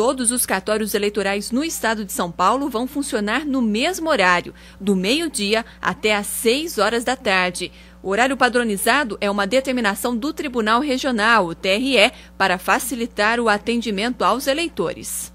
Todos os cartórios eleitorais no estado de São Paulo vão funcionar no mesmo horário, do meio-dia até às 6 horas da tarde. O horário padronizado é uma determinação do Tribunal Regional, o TRE, para facilitar o atendimento aos eleitores.